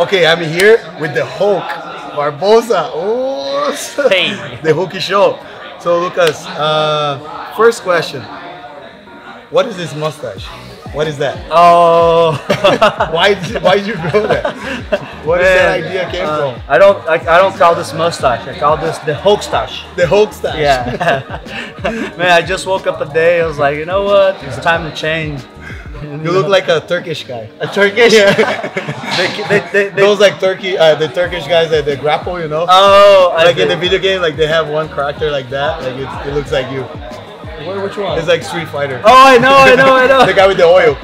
Okay, I'm here with the Hulk, Barbosa. Oh, Hey. the Hulky Show. So, Lucas, uh, first question. What is this mustache? What is that? Oh. Why did, why did you grow that? Where did that idea came uh, from? I don't. I, I don't call this mustache. I call this the Hulk stash. The Hulk stash. Yeah. Man, I just woke up a day. I was like, you know what? It's time to change. You look like a Turkish guy. a Turkish. they, they, they, they, Those like Turkey, uh, the Turkish guys that they grapple, you know. oh, I like in the video game, like they have one character like that. Like it's, it looks like you. What, which one? It's like Street Fighter. oh, I know, I know, I know. the guy with the oil.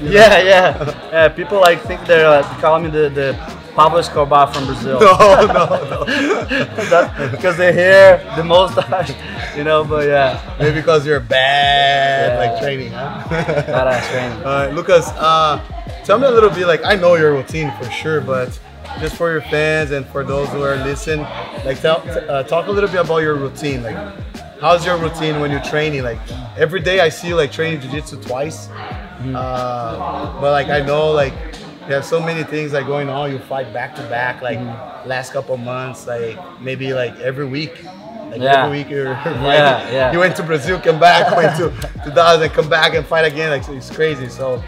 yeah, yeah, yeah. People like think they're uh, they call me the the Pablo Escobar from Brazil. No, no, no. Because they hair, the mustache, you know. But yeah, Maybe because you're bad, Yeah. like training, huh? badass training. All right, Lucas, uh, tell me a little bit. Like I know your routine for sure, but just for your fans and for those who are listening, like tell, uh, talk a little bit about your routine. Like, how's your routine when you're training? Like every day, I see you like training jiu-jitsu twice. Uh, but like I know like you have so many things like going on. You fight back to back like last couple months, like maybe like every week. Like Yeah. every week you're fighting. Yeah, yeah. You went to Brazil, come back, went to, to Dallas and come back and fight again. Like it's crazy. So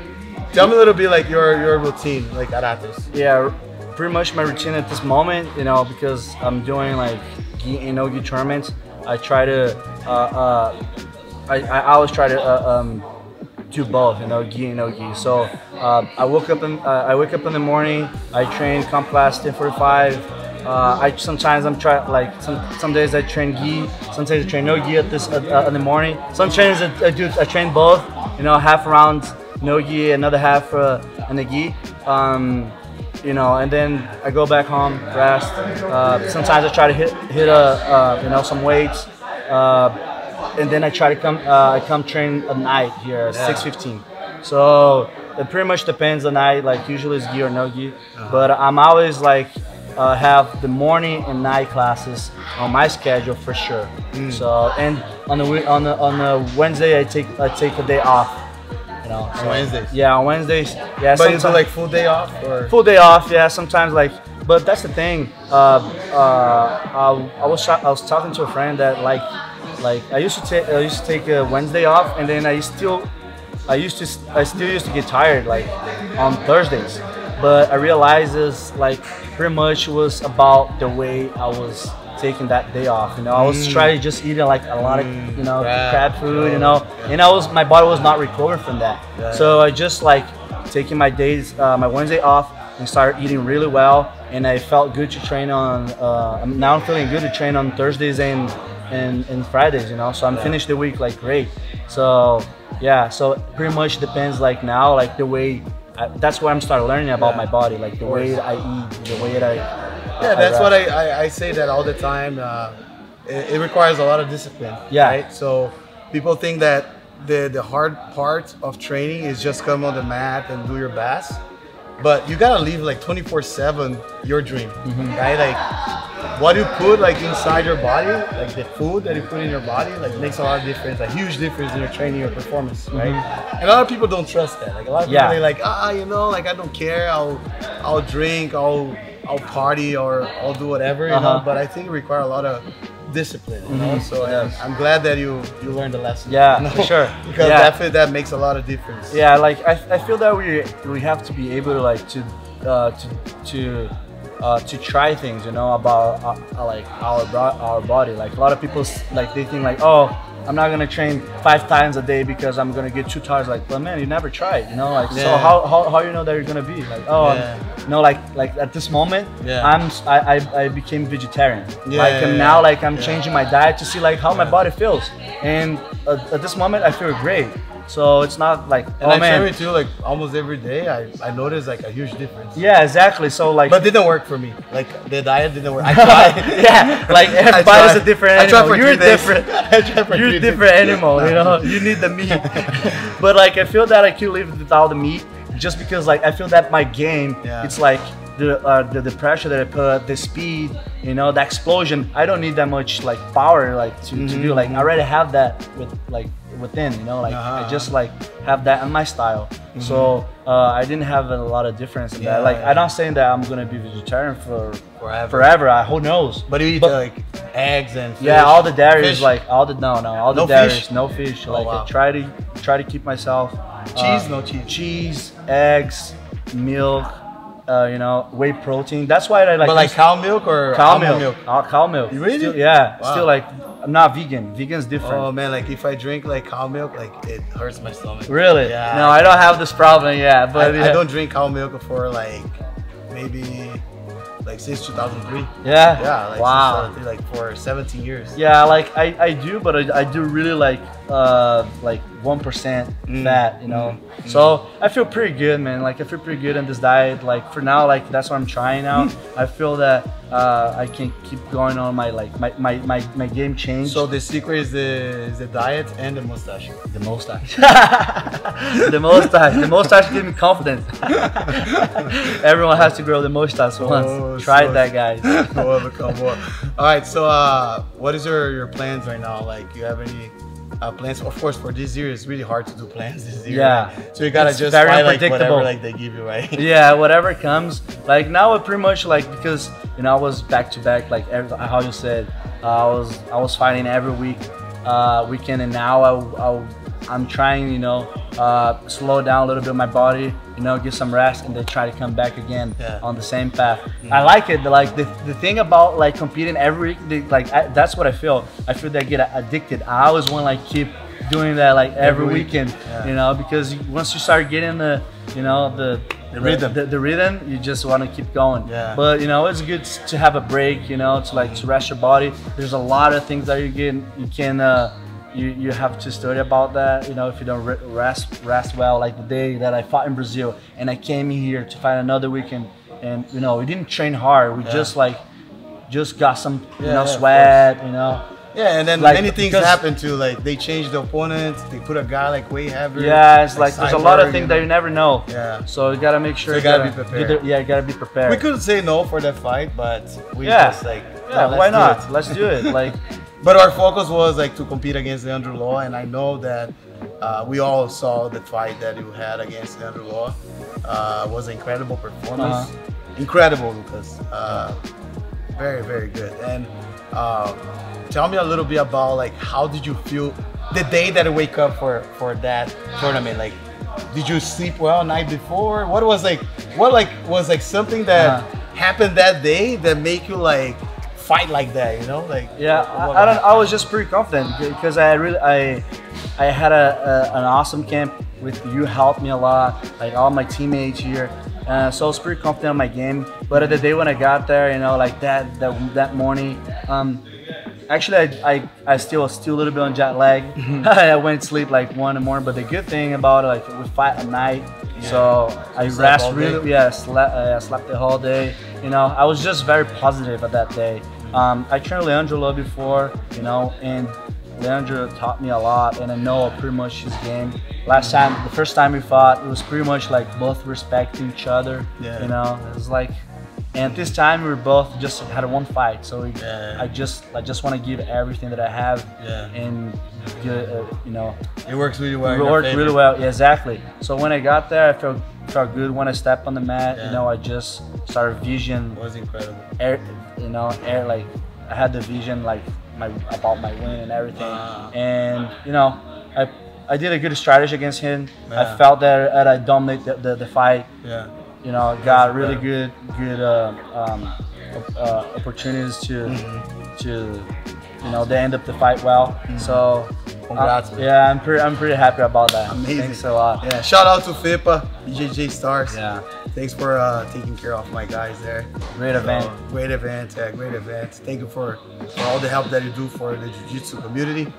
tell me a little bit like your your routine, like at Atos. Yeah, pretty much my routine at this moment, you know, because I'm doing like gi and no gi tournaments. I try to, uh, uh, I, I always try to uh, um, do both, you know, gi and no gi. So uh, I woke up in, uh, I wake up in the morning. I train comp class 10:45. Uh, I sometimes I'm try like some some days I train gi, sometimes I train no gi at this uh, in the morning. Some trainers I, I do I train both, you know, half around no gi, another half uh, in the gi. Um, you know, and then I go back home, rest. Uh, sometimes I try to hit hit a uh, you know some weights, uh, and then I try to come uh, I come train at night here Yeah. six fifteen. So it pretty much depends on night. Like usually it's gi or no gi, but I'm always like uh, have the morning and night classes on my schedule for sure. So and on the on the on the Wednesday I take I take a day off. You know, so- Wednesdays? Yeah, on Wednesdays. Yeah, But do sometimes- like full day off or full day off yeah sometimes like but that's the thing uh, uh, I, I was I was talking to a friend that like like I used to take I used to take a Wednesday off and then I still I used to I still used to get tired like on Thursdays. But I realized is like pretty much was about the way I was taking that day off you know? I was trying to just eating like a lot of you know crab food you know? And I was my body was not recovering from that. Yeah. so I just like taking my days, uh, my Wednesday off, and started eating really well. And I felt good to train on. Uh, now I'm feeling good to train on Thursdays and and, and Fridays. You know, so I'm finished the week like great. So yeah, so pretty much depends like now like the way. I, that's where I'm starting learning about Yeah. my body, like the way I eat, the way that I. yeah, that's what I, I, I say that all the time. Uh, it, it requires a lot of discipline. Yeah. Right. So people think that the the hard part of training is just come on the mat and do your best, but you gotta leave like 24/7 your dream, Mm-hmm. right? Like what you put like inside your body, like the food that you put in your body, like makes a lot of difference, a huge difference in your training, your performance, right? And a lot of people don't trust that. Like a lot of people Mm-hmm. Yeah. they like, ah, you know, like I don't care. I'll I'll drink, I'll I'll party or I'll do whatever, you know. Uh-huh. But I think it require a lot of discipline, you know. So It I'm. Glad that you you learned the lesson. Yeah, you know? for sure. because Yeah. definitely that makes a lot of difference. Yeah, like I, I feel that we we have to be able to like to uh, to to uh, to try things, you know, about uh, uh, like our our body. Like a lot of people like they think like, oh, I'm not gonna train five times a day because I'm gonna get too tired. Like, but man, you never tried, you know. Like, so how, how how you know that you're gonna be like, oh, I'm- Yeah. you know, like like at this moment, Yeah. I'm I I became vegetarian. Yeah, like yeah, and now like I'm Yeah. changing my diet to see like how my body feels, and uh, at this moment I feel great. So it's not like And oh I man, you like almost every day. I, I noticed like a huge difference. yeah, exactly. So like, But it didn't work for me. Like the diet didn't work. I tried. yeah, like everybody's tried. a different I tried animal. You're different. I tried for You're a different days. animal. You know, you need the meat. but like, I feel that I can live without the meat just because like I feel that my game, Yeah. it's like the, uh, the the pressure that I put, the speed, you know, the explosion. I don't need that much like power like to, to do. Like I already have that with like within. You know, like Uh-huh. I just like have that in my style. So uh, I didn't have a lot of difference in Mm-hmm. Yeah, that. Like yeah. I'm not saying that I'm gonna be vegetarian for Forever. forever. I, who knows? But you eat But- like eggs and fish. Yeah, all the dairy is like all the no no all the No dairy is no fish. Oh, like wow. I try to try to keep myself Cheese? uh, No cheese. cheese, eggs, milk, uh, you know, whey protein. That's why I like but like cow milk or cow almond milk. Uh, cow milk. You really? Still- yeah. Wow. Still like I'm not vegan. Vegan's different. Oh man, like if I drink like cow milk, like it hurts my stomach. really? Yeah. No, I don't have this problem yet. But I, yeah. I don't drink cow milk for like maybe like since 2003. Yeah. Yeah, like wow. 2003, like for 17 years. Yeah, like I, I do, but I, I do really like uh like one percent Mm. fat, you know. Mm. So I feel pretty good, man. Like I feel pretty good on this diet. Like for now, like that's what I'm trying out. I feel that uh, I can keep going on my like my my, my, my game change. So the secret is the is the diet and the mustache. the mustache, the mustache, the mustache gives me confidence. Everyone has to grow the mustache once. Oh, Try so- that, guys. Go become more. All right. So, uh, what is your your plans right now? Like, you have any uh, plans? Of course, for this year, it's really hard to do plans this year. Yeah. So you gotta It's just very buy like whatever like they give you, right? yeah, whatever comes. Like now, I pretty much like because you know I was back to back, like every, how you said, uh, I was I was fighting every week, uh, weekend, and now I, I I'm trying, you know, uh, slow down a little bit my body, you know, get some rest, and then try to come back again Yeah. on the same path. I like it. Like the, the thing about like competing every the- like I, that's what I feel. I feel that I get addicted. I always want to like keep doing that like every, Every week. weekend, Yeah. you know, because once you start getting the, you know, the The rhythm. the, the rhythm, you just want to keep going. Yeah. But you know, it's good to have a break. You know, to like to rest your body. There's a lot of things that you can you can uh, you you have to study about that. You know, if you don't rest rest well, like the day that I fought in Brazil and I came here to fight another weekend, and you know, we didn't train hard. We Yeah. just like just got some you Yeah, know sweat. You know. Yeah, and then Like, many things happen too. Like they change the opponent. They put a guy like way heavier. Yeah, it's like there's a lot of things that you never know. Yeah. So you gotta make sure So you gotta be prepared. the- yeah, you gotta be prepared. We could say no for that fight, but we Yeah. just like Yeah, no, why do not? it. Let's do it. Like, But our focus was like to compete against Leandro Lo, and I know that uh, we all saw the fight that you had against Leandro Lo. Uh, was an incredible performance. Uh-huh. Incredible, Lucas. Uh, very, very good. And uh, tell me a little bit about like how did you feel the day that you wake up for for that tournament? Like, did you sleep well night before? What was like? What like was like something that Uh-huh. happened that day that make you like fight like that? You know, like yeah, I, I don't. I was just pretty confident because I really, I, I had a, a an awesome camp with you. Helped me a lot. Like all my teammates here. Uh, so I was pretty confident in my game. But at the day when I got there, you know, like that that, that morning, um, actually I, I, I still was still a little bit on jet lag. I went to sleep like one in the morning. But the good thing about it, like we fight at night, so I rest really. Yeah, slept, uh, slept the whole day. You know, I was just very positive at that day. Um, I trained Leandro before, you know, and Leandro taught me a lot, and I know pretty much his game. Last time, the first time we fought, it was pretty much like both respecting each other. Yeah. You know, it was like, and this time we were both just had one fight, so we, Yeah. I just I just want to give everything that I have, Yeah. and uh, you know, It works really well. it worked really well. Yeah, exactly. So when I got there, I felt felt good when I stepped on the mat. Yeah. You know, I just started vision It was incredible. air, you know, air like I had the vision like my about my win and everything, Wow. and you know, I I did a good strategy against him. Yeah. I felt that, that I dominated the, the, the fight. Yeah. You know, got really good good uh, um, uh, opportunities to Mm-hmm. to you know they end up the fight well. So. Uh, Congrats, man. yeah, I'm pretty. I'm pretty happy about that. Amazing. Thanks a lot. Yeah. Shout out to FIPA, BJJ Stars. Yeah. Thanks for uh, taking care of my guys there. Great event. So, great event. Yeah, great event. Thank you for, for all the help that you do for the jiu-jitsu community.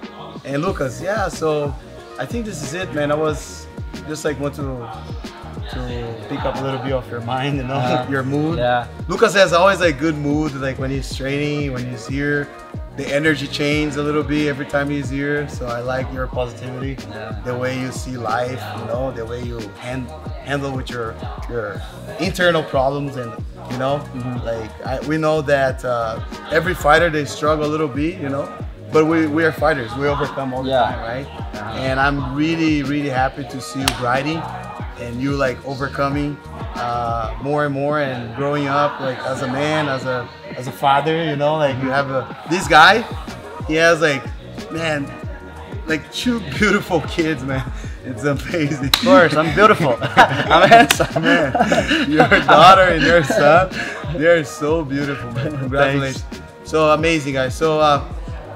And Lucas, yeah. So I think this is it, man. I was just like want to to pick up a little bit of your mind, you know, Uh, your mood. yeah. Lucas has always a good mood, like when he's training, when he's here. The energy changes a little bit every time he's here, so I like your positivity, Yeah. the way you see life, you know, the way you hand, handle with your your internal problems, and you know, Mm-hmm. like I, we know that uh, every fighter they struggle a little bit, you know, but we, we are fighters. We overcome all the Yeah. time, right? And I'm really, really happy to see you grinding and you like overcoming uh, more and more and growing up like as a man, as a as a father. You know, like you have a this guy. He has like, man, like two beautiful kids, man. It's amazing. Of course, I'm beautiful. I'm handsome. man. Your daughter and your son, they're so beautiful, man. Congratulations. So amazing, guys. So uh,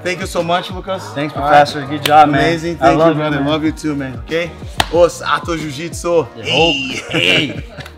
thank you so much, Lucas. Thanks, All right. Professor. Good job, man. Amazing. I Thank love you, brother. man. Love you too, man. Okay? Ô, Sato Jiu-Jitsu. Hey, hey.